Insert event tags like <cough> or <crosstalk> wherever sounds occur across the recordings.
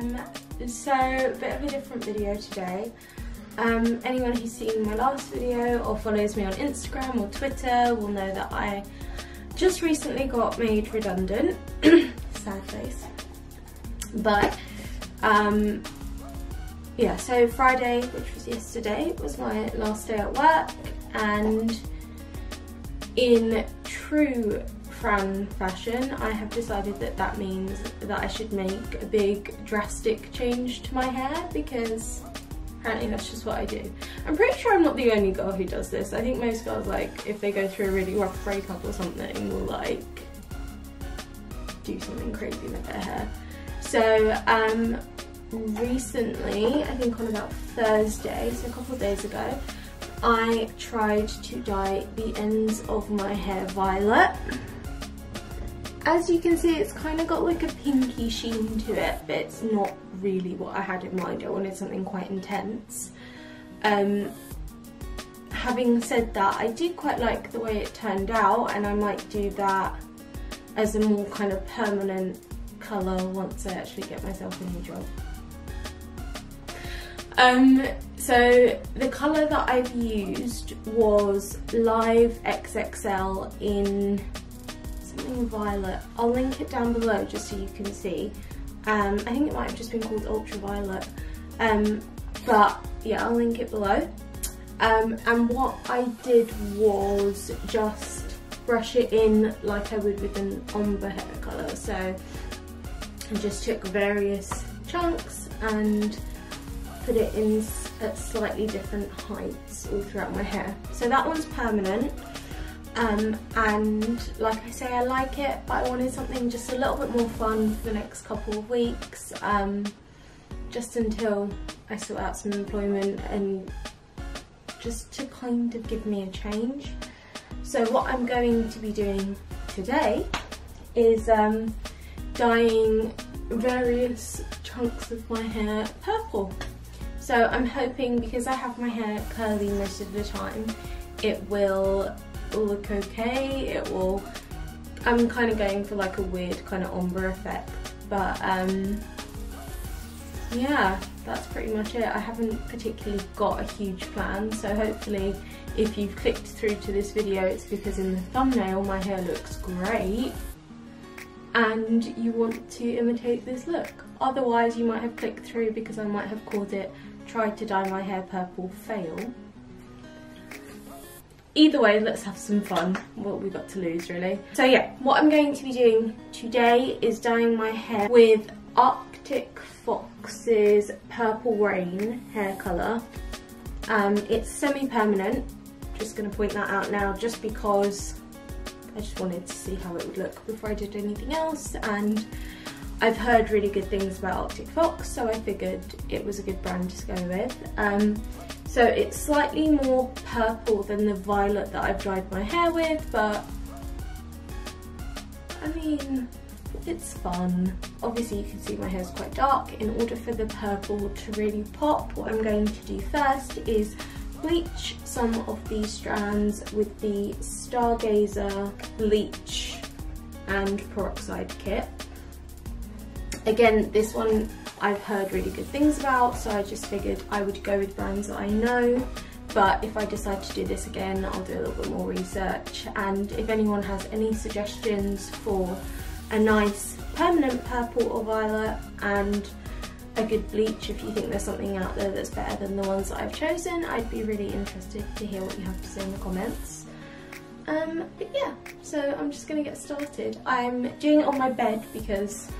Um, so, a bit of a different video today. Um, anyone who's seen my last video or follows me on Instagram or Twitter will know that I just recently got made redundant. <clears throat> Sad face. But, um, yeah, so Friday, which was yesterday, was my last day at work and in true Fran fashion, I have decided that that means that I should make a big drastic change to my hair because apparently that's just what I do. I'm pretty sure I'm not the only girl who does this. I think most girls like if they go through a really rough breakup or something will like do something crazy with their hair. So um, recently, I think on about Thursday, so a couple of days ago, I tried to dye the ends of my hair violet as you can see, it's kind of got like a pinky sheen to it, but it's not really what I had in mind. I wanted something quite intense. Um, having said that, I did quite like the way it turned out and I might do that as a more kind of permanent colour once I actually get myself a new job. Um, so the colour that I've used was Live XXL in something violet. I'll link it down below just so you can see. Um, I think it might have just been called ultraviolet. Um, but yeah, I'll link it below. Um, and what I did was just brush it in like I would with an ombre hair colour. So I just took various chunks and put it in at slightly different heights all throughout my hair. So that one's permanent. Um, and like I say, I like it, but I wanted something just a little bit more fun for the next couple of weeks, um, just until I sort out some employment and just to kind of give me a change. So what I'm going to be doing today is um, dyeing various chunks of my hair purple. So I'm hoping, because I have my hair curly most of the time, it will look okay. It will, I'm kind of going for like a weird kind of ombre effect, but um, yeah, that's pretty much it. I haven't particularly got a huge plan, so hopefully if you've clicked through to this video, it's because in the thumbnail my hair looks great and you want to imitate this look. Otherwise you might have clicked through because I might have called it tried to dye my hair purple fail either way, let's have some fun. What we got to lose, really. So yeah, what I'm going to be doing today is dyeing my hair with Arctic Fox's Purple Rain hair colour. Um, it's semi-permanent, just going to point that out now, just because I just wanted to see how it would look before I did anything else. And I've heard really good things about Arctic Fox, so I figured it was a good brand to go with. Um, so it's slightly more purple than the violet that I've dyed my hair with, but I mean, it's fun. Obviously you can see my hair is quite dark. In order for the purple to really pop, what I'm going to do first is bleach some of these strands with the Stargazer bleach and peroxide kit. Again, this one I've heard really good things about, so I just figured I would go with brands that I know. But if I decide to do this again, I'll do a little bit more research. And if anyone has any suggestions for a nice permanent purple or violet and a good bleach, if you think there's something out there that's better than the ones that I've chosen, I'd be really interested to hear what you have to say in the comments. Um, but yeah, so I'm just gonna get started. I'm doing it on my bed because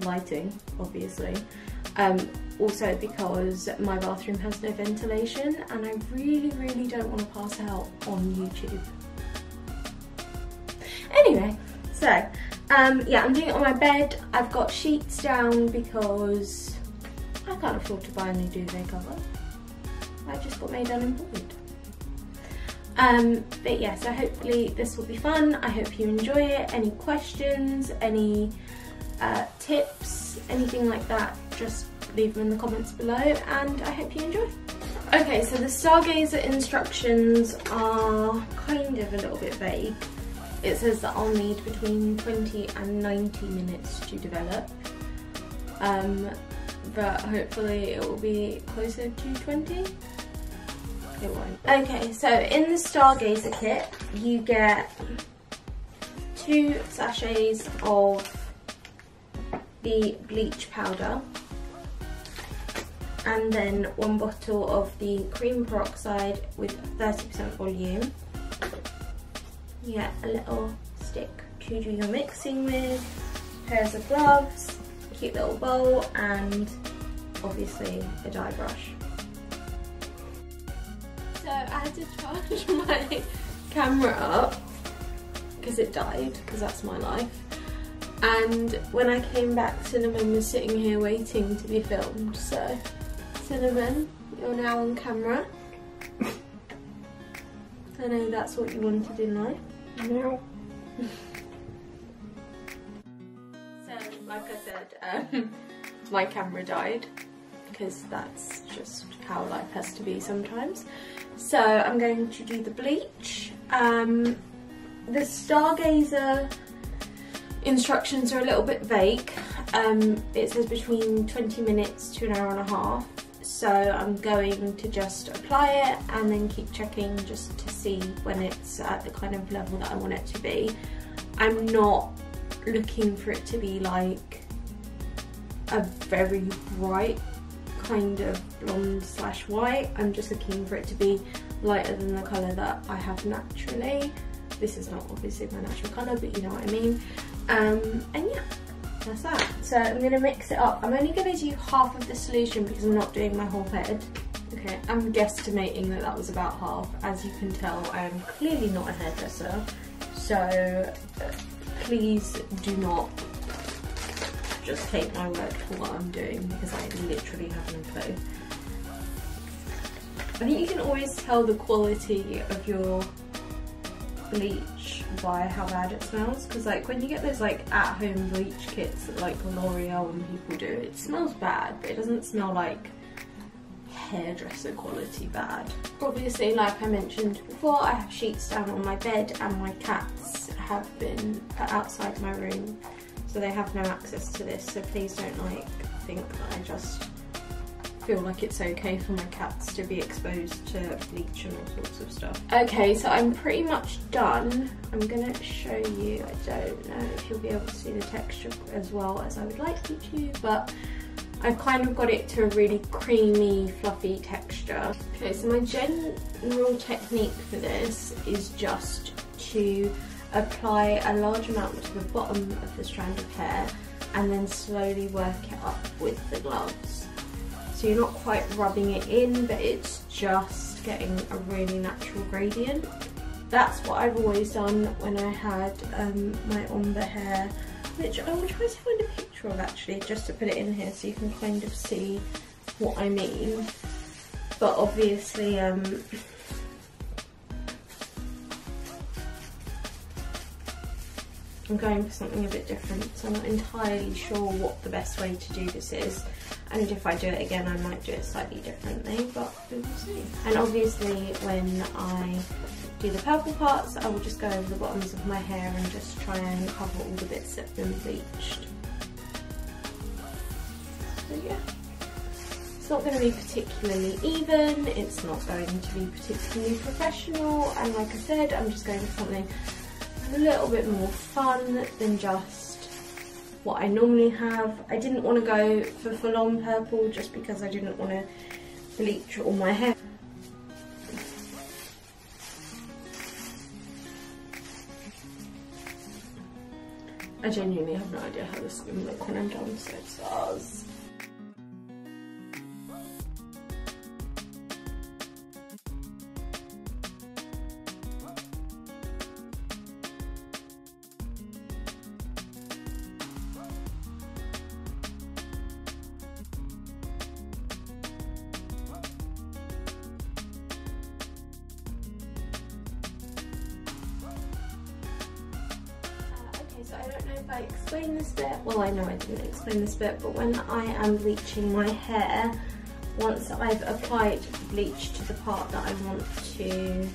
lighting, obviously. Um, also because my bathroom has no ventilation and I really, really don't want to pass out on YouTube. Anyway, so um, yeah, I'm doing it on my bed. I've got sheets down because I can't afford to buy a new duvet cover. I just got made unemployed. Um, but yeah, so hopefully this will be fun. I hope you enjoy it. Any questions, any uh, tips, anything like that, just leave them in the comments below and I hope you enjoy. Okay, so the Stargazer instructions are kind of a little bit vague. It says that I'll need between 20 and 90 minutes to develop. Um, but hopefully it will be closer to 20. It won't. Okay, so in the Stargazer kit, you get two sachets of the bleach powder and then one bottle of the cream peroxide with 30% volume. Get a little stick to do your mixing with, pairs of gloves, cute little bowl and obviously a dye brush. So I had to charge <laughs> my camera up because it died, because that's my life. And when I came back, Cinnamon was sitting here waiting to be filmed, so Cinnamon, you're now on camera. I know that's what you wanted in life. No. so, like I said, um, <laughs> my camera died because that's just how life has to be sometimes. So I'm going to do the bleach. Um, the Stargazer instructions are a little bit vague. Um, it says between 20 minutes to an hour and a half. So I'm going to just apply it and then keep checking just to see when it's at the kind of level that I want it to be. I'm not looking for it to be like a very bright kind of blonde slash white. I'm just looking for it to be lighter than the colour that I have naturally. This is not obviously my natural colour, but you know what I mean. Um, and yeah, that's that. So I'm going to mix it up. I'm only going to do half of the solution because I'm not doing my whole head. Okay, I'm guesstimating that that was about half. As you can tell, I am clearly not a hairdresser. So please do not just take my word for what I'm doing because I literally have no clue. I think you can always tell the quality of your bleach by how bad it smells because like when you get those like at home bleach kits that like L'Oreal and people do it smells bad but it doesn't smell like hairdresser quality bad. Obviously like I mentioned before I have sheets down on my bed and my cats have been outside my room so they have no access to this so please don't like think that I just feel like it's okay for my cats to be exposed to bleach and all sorts of stuff. Okay, so I'm pretty much done. I'm gonna show you, I don't know if you'll be able to see the texture as well as I would like you to, but I've kind of got it to a really creamy, fluffy texture. Okay, so my general technique for this is just to apply a large amount to the bottom of the strand of hair and then slowly work it up with the gloves so you're not quite rubbing it in but it's just getting a really natural gradient. That's what I've always done when I had um, my ombre hair which I will try to find a picture of actually just to put it in here so you can kind of see what I mean but obviously um, I'm going for something a bit different so I'm not entirely sure what the best way to do this is and if I do it again I might do it slightly differently but we will see. And obviously when I do the purple parts I will just go over the bottoms of my hair and just try and cover all the bits that have been bleached. So yeah. It's not going to be particularly even, it's not going to be particularly professional and like I said I'm just going for something a little bit more fun than just what I normally have. I didn't want to go for full on purple just because I didn't want to bleach all my hair. I genuinely have no idea how this is going to look when I'm done, so it explained this bit, well I know I didn't explain this bit, but when I am bleaching my hair, once I've applied bleach to the part that I want to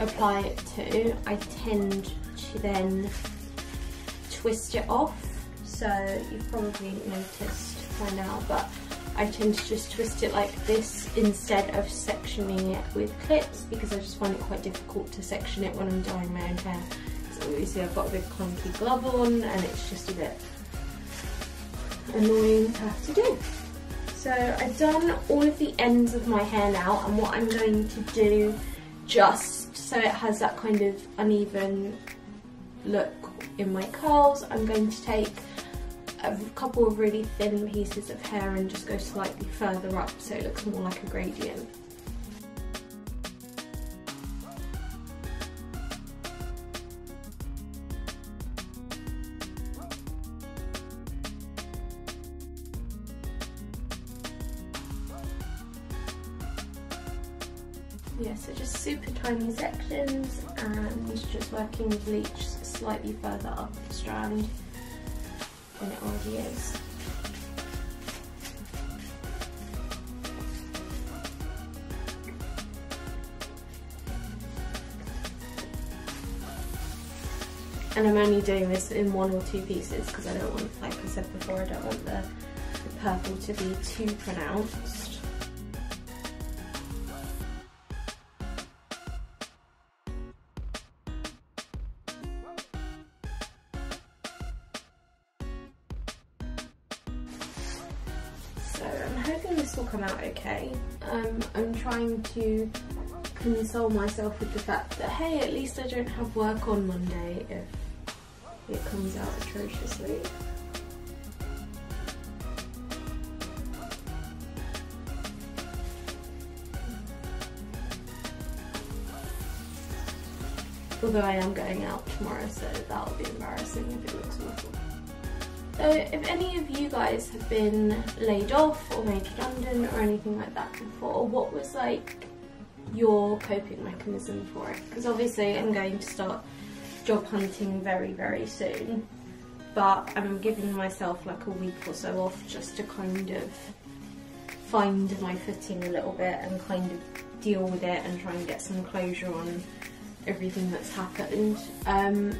apply it to, I tend to then twist it off so you've probably noticed by now, but I tend to just twist it like this instead of sectioning it with clips because I just find it quite difficult to section it when I'm dyeing my own hair. So obviously I've got a big clunky glove on and it's just a bit annoying to have to do. So I've done all of the ends of my hair now and what I'm going to do just so it has that kind of uneven look in my curls, I'm going to take a couple of really thin pieces of hair and just go slightly further up so it looks more like a gradient. Yeah, so just super tiny sections and just working with bleach slightly further up the strand than it already is. And I'm only doing this in one or two pieces because I don't want, like I said before, I don't want the, the purple to be too pronounced. To console myself with the fact that hey, at least I don't have work on Monday if it comes out atrociously. Although I am going out tomorrow, so that'll be embarrassing if it looks awful. So if any of you guys have been laid off or made redundant or anything like that before, what was like your coping mechanism for it? Because obviously I'm going to start job hunting very, very soon, but I'm giving myself like a week or so off just to kind of find my footing a little bit and kind of deal with it and try and get some closure on everything that's happened. Um,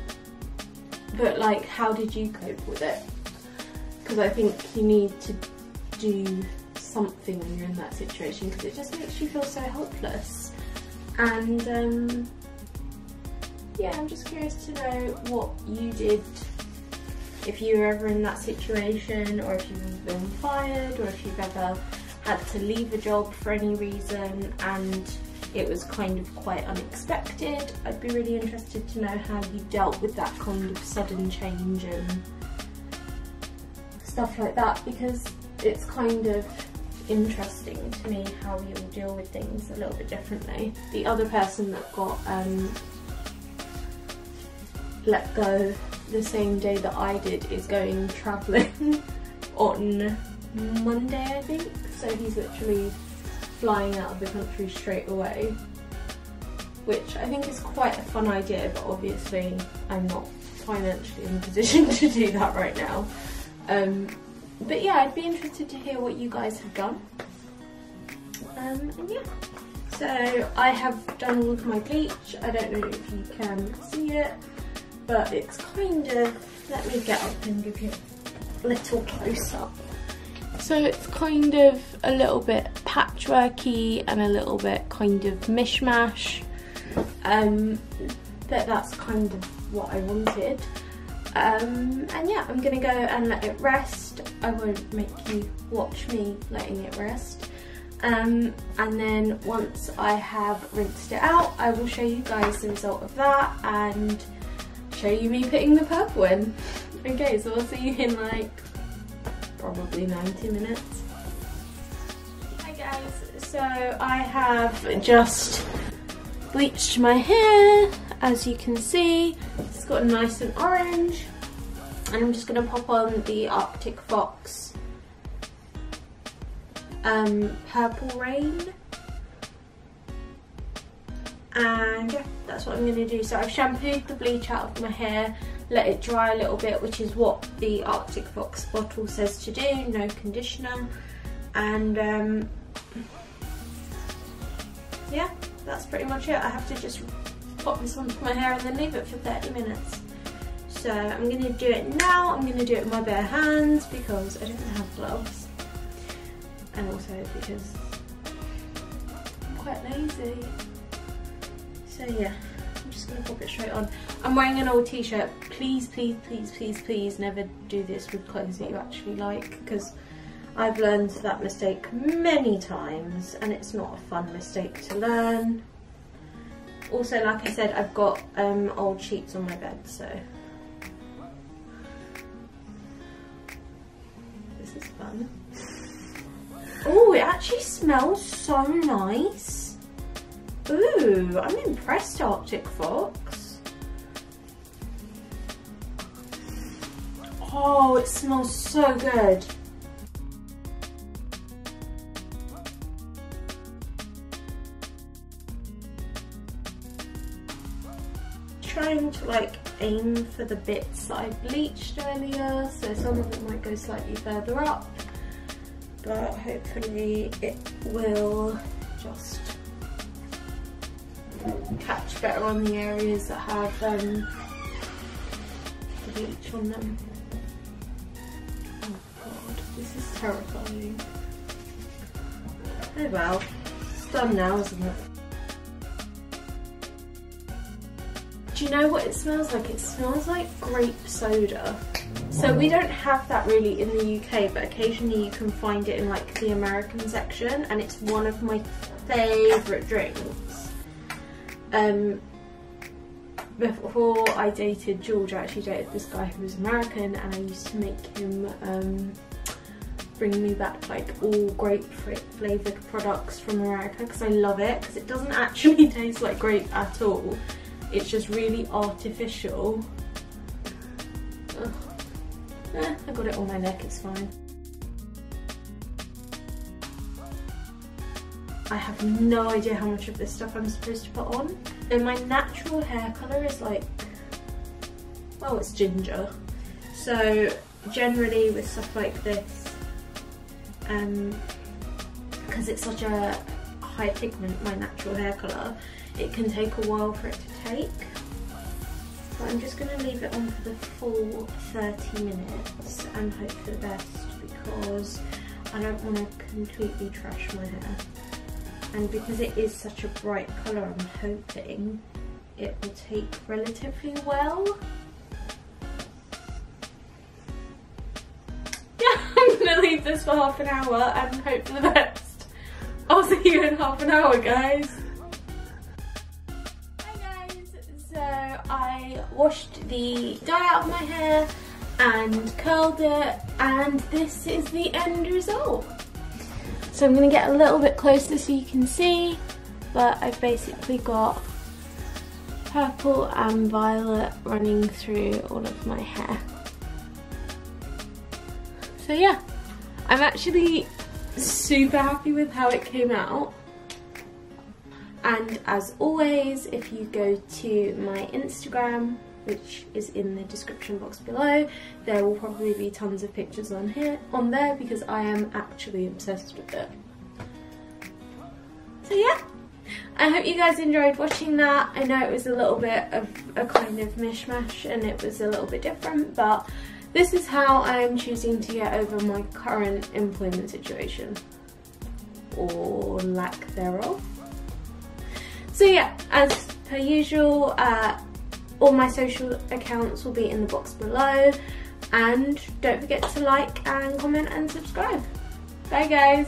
but like, how did you cope with it? because I think you need to do something when you're in that situation because it just makes you feel so helpless and um, yeah I'm just curious to know what you did if you were ever in that situation or if you've been fired or if you've ever had to leave a job for any reason and it was kind of quite unexpected. I'd be really interested to know how you dealt with that kind of sudden change and stuff like that because it's kind of interesting to me how you deal with things a little bit differently. The other person that got um, let go the same day that I did is going travelling <laughs> on Monday I think so he's literally flying out of the country straight away which I think is quite a fun idea but obviously I'm not financially in a position <laughs> to do that right now um, but yeah, I'd be interested to hear what you guys have done. Um, and yeah, so I have done all of my bleach. I don't know if you can see it, but it's kind of, let me get up and give you a little close up. So it's kind of a little bit patchworky and a little bit kind of mishmash. Um, but that's kind of what I wanted. Um, and yeah, I'm gonna go and let it rest. I won't make you watch me letting it rest. Um, and then once I have rinsed it out, I will show you guys the result of that and show you me putting the purple in. <laughs> Okay, so I'll see you in like probably 90 minutes. Hi guys, so I have just bleached my hair as you can see it's got a nice and orange. And I'm just going to pop on the Arctic Fox um, Purple Rain. And yeah that's what I'm going to do. So I've shampooed the bleach out of my hair let it dry a little bit which is what the Arctic Fox bottle says to do no conditioner. And um, yeah that's pretty much it. I have to just pop this onto my hair and then leave it for 30 minutes. So I'm going to do it now. I'm going to do it with my bare hands because I don't have gloves. And also because I'm quite lazy. So yeah, I'm just going to pop it straight on. I'm wearing an old t-shirt. Please, please, please, please, please never do this with clothes that you actually like because I've learned that mistake many times and it's not a fun mistake to learn. Also, like I said, I've got um, old sheets on my bed, so this is fun. Oh, it actually smells so nice. Ooh, I'm impressed, Arctic Fox. Oh, it smells so good. To like aim for the bits that I bleached earlier so some of it might go slightly further up but hopefully it will just catch better on the areas that have um, bleach on them. Oh god, this is terrifying. Oh well, it's done now isn't it? Do you know what it smells like? It smells like grape soda. So we don't have that really in the UK, but occasionally you can find it in like the American section, and it's one of my favourite drinks. Um, before I dated George, I actually dated this guy who was American, and I used to make him um, bring me back like all grape flavoured products from America because I love it because it doesn't <laughs> actually taste like grape at all it's just really artificial. Eh, I got it on my neck, it's fine. I have no idea how much of this stuff I'm supposed to put on. And my natural hair colour is like, well it's ginger. So generally with stuff like this, um, because it's such a high pigment, my natural hair colour, it can take a while for it to take. But I'm just going to leave it on for the full 30 minutes and hope for the best because I don't want to completely trash my hair. And because it is such a bright colour, I'm hoping it will take relatively well. <laughs> Yeah, I'm going to leave this for half an hour and hope for the best. I'll see you in half an hour, guys. I washed the dye out of my hair and curled it and this is the end result. So I'm going to get a little bit closer so you can see but I've basically got purple and violet running through all of my hair. So yeah, I'm actually super happy with how it came out. And as always, if you go to my Instagram, which is in the description box below, there will probably be tons of pictures on here, on there, because I am actually obsessed with it. So yeah, I hope you guys enjoyed watching that. I know it was a little bit of a kind of mishmash and it was a little bit different, but this is how I am choosing to get over my current employment situation, or lack thereof. So yeah, as per usual, uh, all my social accounts will be in the box below and don't forget to like and comment and subscribe. Bye guys!